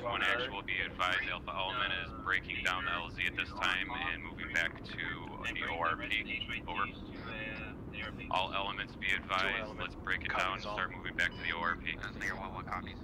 One actual be advised Alpha Element is breaking down the LZ at this time and moving back to the ORP. Over. All elements be advised. Let's break it down and start moving back to the ORP. Nigger 1 1 copies.